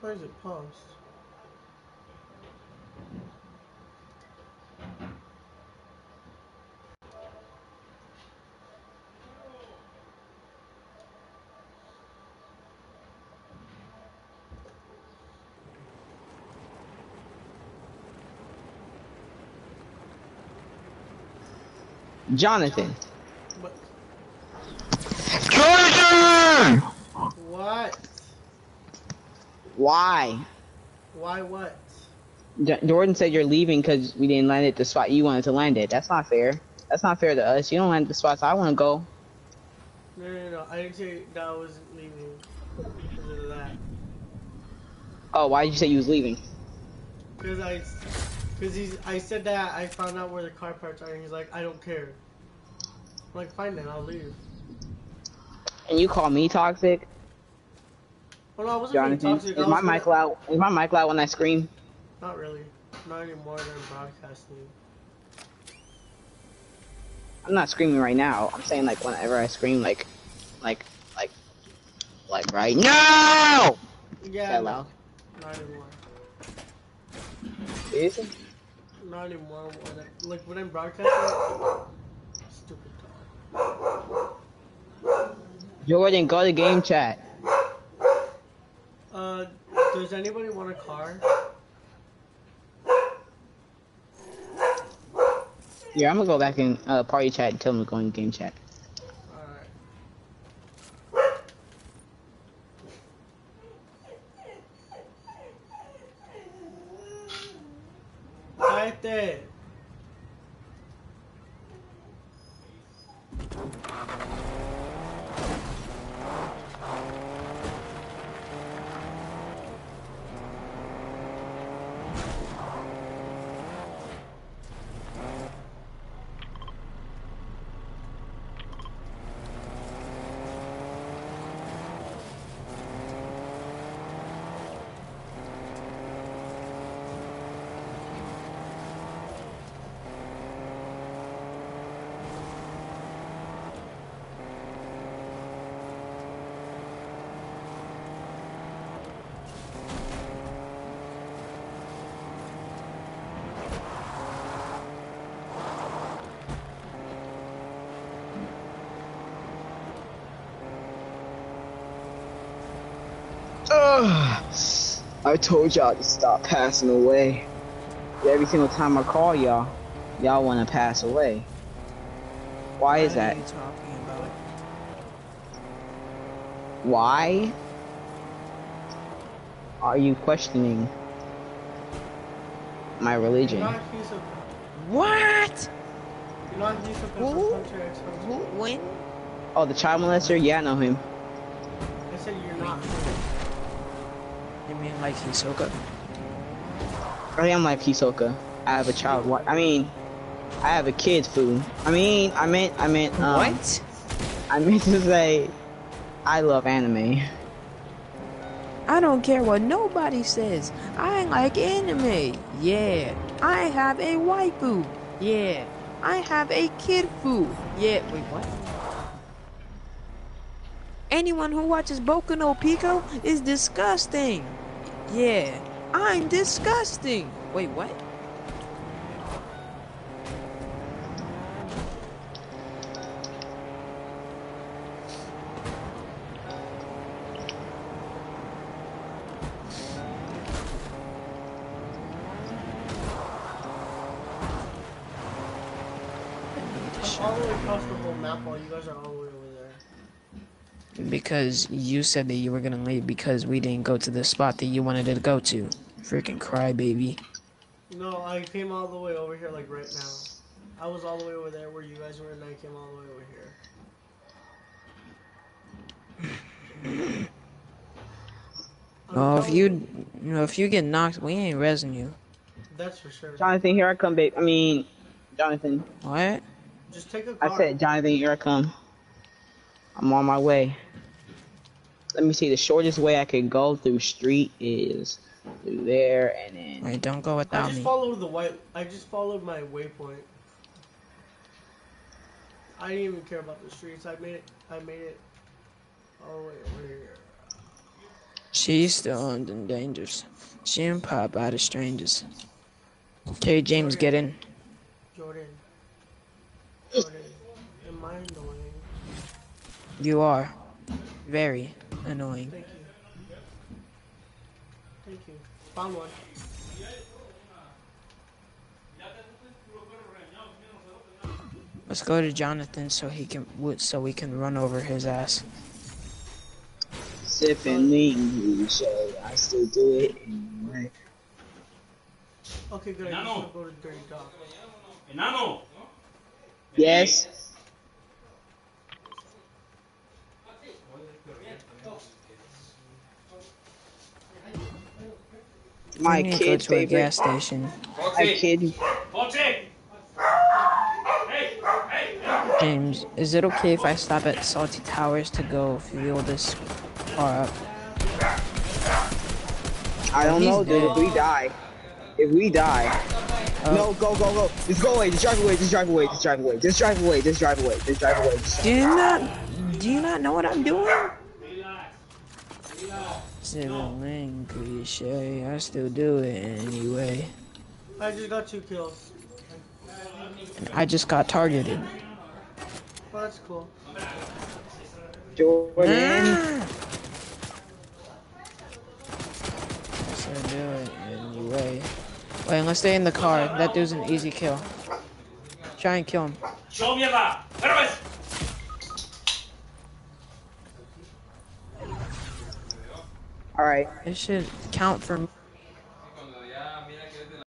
Where is it paused? Jonathan. What? Jonathan! What? Why? Why what? J- Jordan said you're leaving because we didn't land at the spot you wanted to land it. That's not fair. That's not fair to us. You don't land at the spots I want to go. No, no, no. I didn't say that I was leaving because of that. Oh, why did you say you was leaving? Because I, because he's, I said that I found out where the car parts are, and he's like, I don't care. I'm like, fine then, I'll leave. And you call me toxic? Oh no, I wasn't Jonathan, toxic. Is my mic loud? Is my mic loud when I scream? Not really. Not anymore than broadcasting. I'm not screaming right now. I'm saying like whenever I scream, like, like, like, like right now. Yeah. that loud? Not anymore. Is it? Not anymore. When I, like when I'm broadcasting. Stupid dog. Jordan, go to game chat. Does anybody want a car? Yeah, I'm gonna go back in uh, party chat and tell them to go in game chat. Alright. Cállate. I told y'all to stop passing away. Every single time I call y'all, y'all want to pass away. Why is that? What are you talking about? Why are you questioning my religion? What? You're not Hisoka Who? from Hunter x Who? When? Oh, the child molester? Yeah, I know him. I said you're not. You mean like Hisoka? I am like Hisoka. I have a child. What? I mean, I have a kid. Food. I mean, I meant, I meant. Um, what? I meant to say, I love anime. I don't care what nobody says. I like anime. Yeah. I have a waifu. Yeah. I have a kid food. Yeah. Wait, what? Anyone who watches Boku no Pico is disgusting. Yeah. I'm disgusting. Wait, what? All the way across the whole map while you guys are all the way over there. Because you said that you were gonna leave because we didn't go to the spot that you wanted to go to. Freaking crybaby. No, I came all the way over here like right now. I was all the way over there where you guys were and I came all the way over here. Oh, if telling you, you know, if you get knocked, we ain't resing you. That's for sure. Jonathan, here I come, babe. I mean, Jonathan. What? Just take a car. I said, Jonathan, here I come. I'm on my way. Let me see. The shortest way I could go through street is through there, and then Wait, don't go without me. I without just me. followed the white. I just followed my waypoint. I didn't even care about the streets. I made it. I made it all the way over here. She's still in dangers. She and Pop out of strangers. Okay, James, get in. Jordan. Jordan. Am I annoying? You are very annoying. Thank you. Thank you. Found one. Let's go to Jonathan so he can so we can run over his ass. Sipping lean, so I still do it anyway. Okay, good. I just Enano. want to go to Dirty Dock. Enano. Yes. My to go kid to a gas station. Foxy. kid. Hey. James, is it okay if I stop at Salty Towers to go fuel this car up? I don't He's know, dude. dead. If we die, if we die, Oh. no, go, go, go. Just go away. Just drive away. Just drive away. Just drive away. Just drive away. Just drive away. Just drive away. Just Do you not do you not know what I'm doing? Sibling cliche, I still do it anyway. I just got two kills. And I just got targeted. Well, that's cool. Jordan. Ah! I still do it anyway. Wait, let's stay in the car. That dude's an easy kill. Try and kill him. Show mierda. Héroes. All right. It should count for